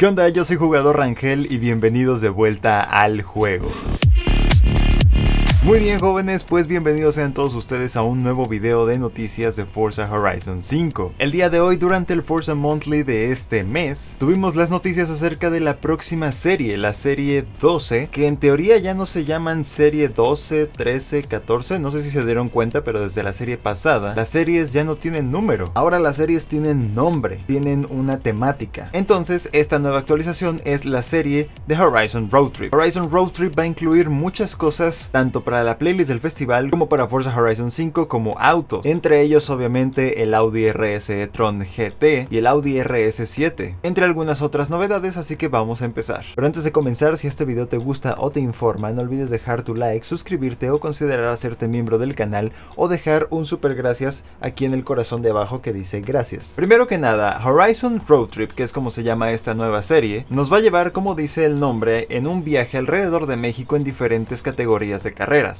¿Qué onda? Yo soy jugador Rangel y bienvenidos de vuelta al juego. Muy bien jóvenes, pues bienvenidos sean todos ustedes a un nuevo video de noticias de Forza Horizon 5. El día de hoy, durante el Forza Monthly de este mes, tuvimos las noticias acerca de la próxima serie, la serie 12, que en teoría ya no se llaman serie 12, 13, 14, no sé si se dieron cuenta, pero desde la serie pasada, las series ya no tienen número. Ahora las series tienen nombre, tienen una temática. Entonces, esta nueva actualización es la serie de Horizon Road Trip. Horizon Road Trip va a incluir muchas cosas, tanto para para la playlist del festival como para Forza Horizon 5 como auto, entre ellos obviamente el Audi RS Tron GT y el Audi RS7, entre algunas otras novedades, así que vamos a empezar. Pero antes de comenzar, si este video te gusta o te informa, no olvides dejar tu like, suscribirte o considerar hacerte miembro del canal o dejar un super gracias aquí en el corazón de abajo que dice gracias. Primero que nada, Horizon Road Trip, que es como se llama esta nueva serie, nos va a llevar, como dice el nombre, en un viaje alrededor de México en diferentes categorías de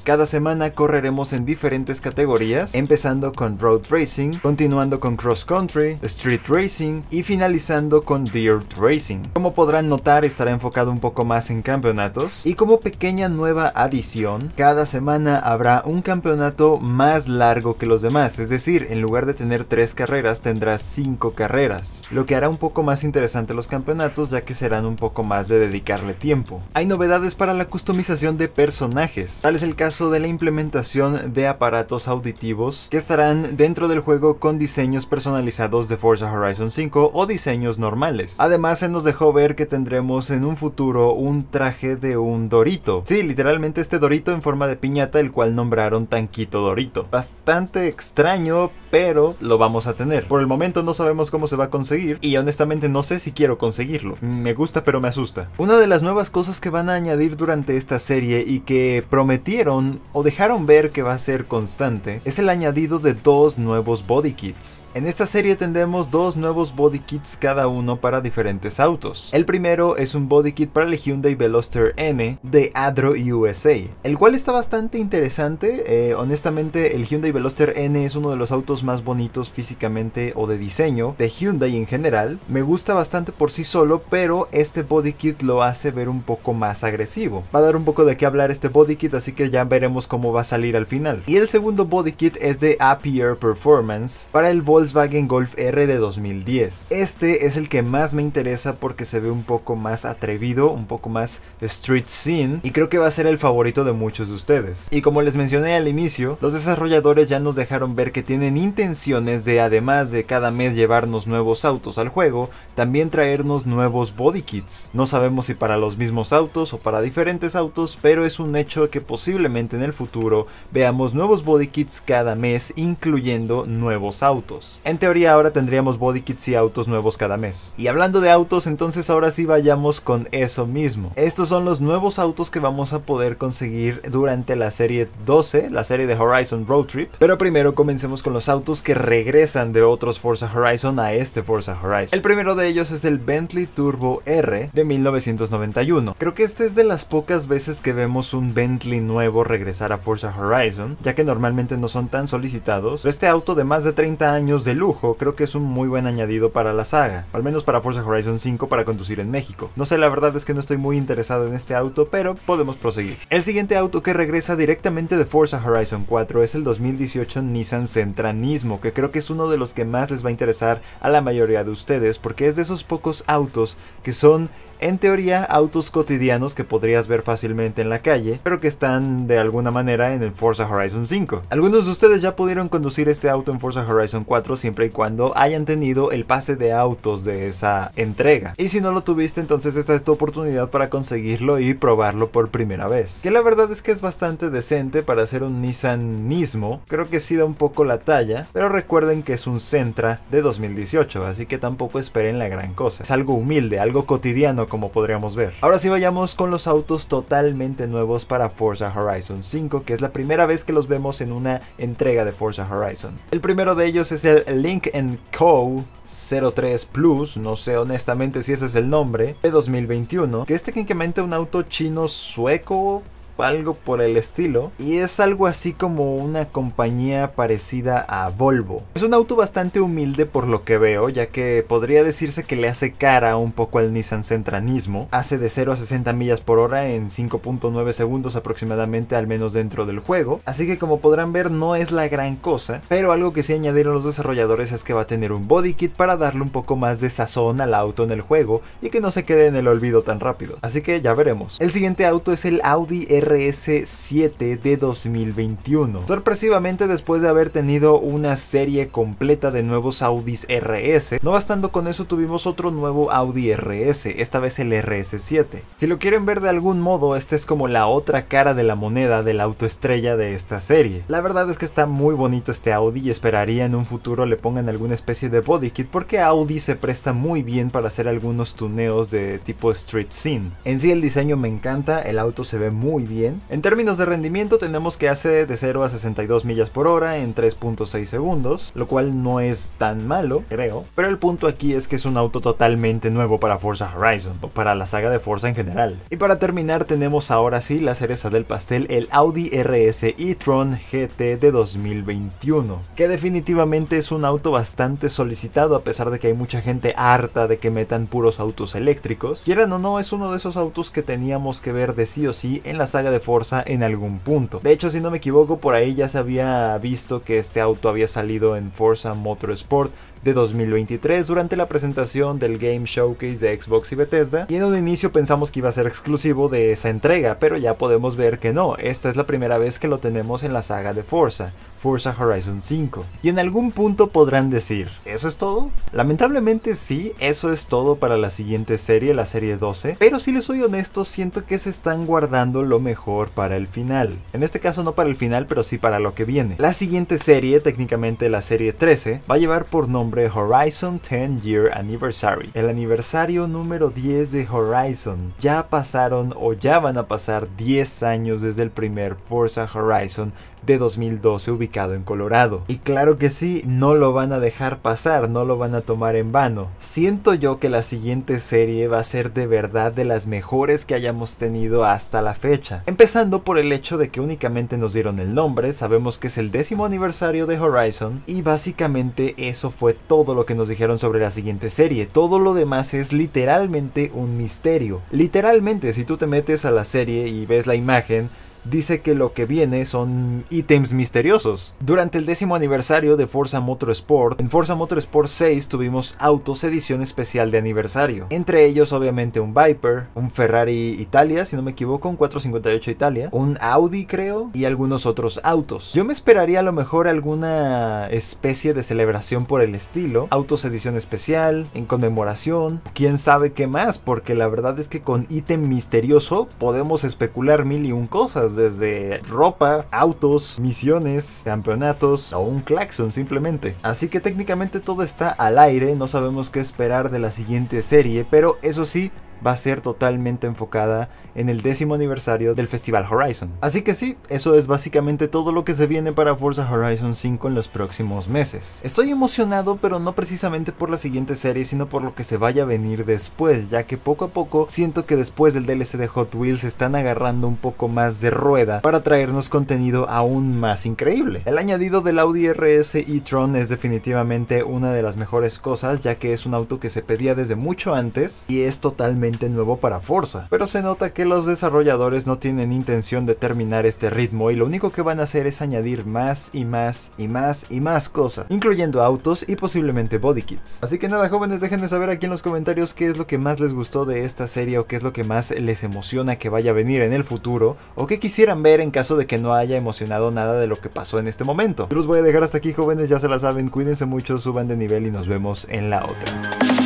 cada semana correremos en diferentes categorías, empezando con Road Racing, continuando con Cross Country, Street Racing y finalizando con Dirt Racing. Como podrán notar, estará enfocado un poco más en campeonatos. Y como pequeña nueva adición, cada semana habrá un campeonato más largo que los demás, es decir, en lugar de tener tres carreras tendrás cinco carreras, lo que hará un poco más interesante los campeonatos ya que serán un poco más de dedicarle tiempo. Hay novedades para la customización de personajes, tal es el caso de la implementación de aparatos auditivos que estarán dentro del juego con diseños personalizados de Forza Horizon 5 o diseños normales. Además se nos dejó ver que tendremos en un futuro un traje de un Dorito. Sí, literalmente este Dorito en forma de piñata el cual nombraron Tanquito Dorito. Bastante extraño, pero lo vamos a tener. Por el momento no sabemos cómo se va a conseguir y honestamente no sé si quiero conseguirlo. Me gusta pero me asusta. Una de las nuevas cosas que van a añadir durante esta serie y que prometí o dejaron ver que va a ser constante es el añadido de dos nuevos body kits. En esta serie tendremos dos nuevos body kits cada uno para diferentes autos. El primero es un body kit para el Hyundai Veloster N de Adro USA, el cual está bastante interesante. Eh, honestamente, el Hyundai Veloster N es uno de los autos más bonitos físicamente o de diseño de Hyundai en general. Me gusta bastante por sí solo, pero este body kit lo hace ver un poco más agresivo. Va a dar un poco de qué hablar este body kit, así que ya veremos cómo va a salir al final. Y el segundo body kit es de Appier Performance para el Volkswagen Golf R de 2010. Este es el que más me interesa porque se ve un poco más atrevido, un poco más street scene y creo que va a ser el favorito de muchos de ustedes. Y como les mencioné al inicio, los desarrolladores ya nos dejaron ver que tienen intenciones de además de cada mes llevarnos nuevos autos al juego, también traernos nuevos body kits. No sabemos si para los mismos autos o para diferentes autos, pero es un hecho que posiblemente en el futuro veamos nuevos body kits cada mes, incluyendo nuevos autos. En teoría ahora tendríamos body kits y autos nuevos cada mes. Y hablando de autos, entonces ahora sí vayamos con eso mismo. Estos son los nuevos autos que vamos a poder conseguir durante la serie 12, la serie de Horizon Road Trip. Pero primero comencemos con los autos que regresan de otros Forza Horizon a este Forza Horizon. El primero de ellos es el Bentley Turbo R de 1991. Creo que este es de las pocas veces que vemos un Bentley nuevo regresar a Forza Horizon, ya que normalmente no son tan solicitados. Este auto de más de 30 años de lujo creo que es un muy buen añadido para la saga, al menos para Forza Horizon 5 para conducir en México. No sé, la verdad es que no estoy muy interesado en este auto, pero podemos proseguir. El siguiente auto que regresa directamente de Forza Horizon 4 es el 2018 Nissan Sentra Nismo, que creo que es uno de los que más les va a interesar a la mayoría de ustedes, porque es de esos pocos autos que son en teoría autos cotidianos que podrías ver fácilmente en la calle, pero que están de alguna manera en el Forza Horizon 5. Algunos de ustedes ya pudieron conducir este auto en Forza Horizon 4 siempre y cuando hayan tenido el pase de autos de esa entrega. Y si no lo tuviste, entonces esta es tu oportunidad para conseguirlo y probarlo por primera vez. Que la verdad es que es bastante decente para hacer un Nissan Nismo, creo que sí da un poco la talla, pero recuerden que es un Sentra de 2018, así que tampoco esperen la gran cosa. Es algo humilde, algo cotidiano como podríamos ver. Ahora sí vayamos con los autos totalmente nuevos para Forza Horizon 5, que es la primera vez que los vemos en una entrega de Forza Horizon. El primero de ellos es el Link Co 03 Plus, no sé honestamente si ese es el nombre, de 2021, que es técnicamente un auto chino sueco algo por el estilo, y es algo así como una compañía parecida a Volvo. Es un auto bastante humilde por lo que veo, ya que podría decirse que le hace cara un poco al Nissan Centranismo. Hace de 0 a 60 millas por hora en 5.9 segundos aproximadamente, al menos dentro del juego. Así que como podrán ver no es la gran cosa, pero algo que sí añadieron los desarrolladores es que va a tener un body kit para darle un poco más de sazón al auto en el juego y que no se quede en el olvido tan rápido. Así que ya veremos. El siguiente auto es el Audi RS7 de 2021. Sorpresivamente después de haber tenido una serie completa de nuevos Audis RS, no bastando con eso tuvimos otro nuevo Audi RS, esta vez el RS7. Si lo quieren ver de algún modo, esta es como la otra cara de la moneda del auto estrella de esta serie. La verdad es que está muy bonito este Audi y esperaría en un futuro le pongan alguna especie de body kit porque Audi se presta muy bien para hacer algunos tuneos de tipo street scene. En sí el diseño me encanta, el auto se ve muy En términos de rendimiento tenemos que hace de 0 a 62 millas por hora en 3.6 segundos, lo cual no es tan malo, creo. Pero el punto aquí es que es un auto totalmente nuevo para Forza Horizon, o para la saga de Forza en general. Y para terminar tenemos ahora sí la cereza del pastel, el Audi RS e-tron GT de 2021, que definitivamente es un auto bastante solicitado a pesar de que hay mucha gente harta de que metan puros autos eléctricos. Quieran o no, es uno de esos autos que teníamos que ver de sí o sí en la saga de Forza en algún punto. De hecho, si no me equivoco, por ahí ya se había visto que este auto había salido en Forza Motorsport de 2023 durante la presentación del Game Showcase de Xbox y Bethesda. Y en un inicio pensamos que iba a ser exclusivo de esa entrega, pero ya podemos ver que no, esta es la primera vez que lo tenemos en la saga de Forza, Forza Horizon 5. Y en algún punto podrán decir, ¿eso es todo? Lamentablemente sí, eso es todo para la siguiente serie, la serie 12, pero si les soy honesto, siento que se están guardando lo mejor para el final. En este caso no para el final, pero sí para lo que viene. La siguiente serie, técnicamente la serie 13, va a llevar por nombre Horizon 10 Year Anniversary, el aniversario número 10 de Horizon. Ya pasaron o ya van a pasar 10 años desde el primer Forza Horizon de 2012 ubicado en Colorado. Y claro que sí, no lo van a dejar pasar, no lo van a tomar en vano. Siento yo que la siguiente serie va a ser de verdad de las mejores que hayamos tenido hasta la fecha. Empezando por el hecho de que únicamente nos dieron el nombre, sabemos que es el décimo aniversario de Horizon y básicamente eso fue todo lo que nos dijeron sobre la siguiente serie. Todo lo demás es literalmente un misterio. Literalmente, si tú te metes a la serie y ves la imagen, dice que lo que viene son ítems misteriosos. Durante el décimo aniversario de Forza Motorsport, en Forza Motorsport 6 tuvimos autos edición especial de aniversario. Entre ellos obviamente un Viper, un Ferrari Italia, si no me equivoco, un 458 Italia, un Audi creo, y algunos otros autos. Yo me esperaría a lo mejor alguna especie de celebración por el estilo, autos edición especial, en conmemoración, quién sabe qué más, porque la verdad es que con ítem misterioso podemos especular mil y un cosas desde ropa, autos, misiones, campeonatos o un claxon simplemente. Así que técnicamente todo está al aire, no sabemos qué esperar de la siguiente serie, pero eso sí, va a ser totalmente enfocada en el décimo aniversario del Festival Horizon. Así que sí, eso es básicamente todo lo que se viene para Forza Horizon 5 en los próximos meses. Estoy emocionado, pero no precisamente por la siguiente serie, sino por lo que se vaya a venir después, ya que poco a poco siento que después del DLC de Hot Wheels están agarrando un poco más de rueda para traernos contenido aún más increíble. El añadido del Audi RS e-tron es definitivamente una de las mejores cosas, ya que es un auto que se pedía desde mucho antes y es totalmente nuevo para Forza, pero se nota que los desarrolladores no tienen intención de terminar este ritmo y lo único que van a hacer es añadir más y más y más y más cosas, incluyendo autos y posiblemente body kits. Así que nada jóvenes, déjenme saber aquí en los comentarios qué es lo que más les gustó de esta serie o qué es lo que más les emociona que vaya a venir en el futuro o qué quisieran ver en caso de que no haya emocionado nada de lo que pasó en este momento. Los voy a dejar hasta aquí jóvenes, ya se la saben, cuídense mucho, suban de nivel y nos vemos en la otra.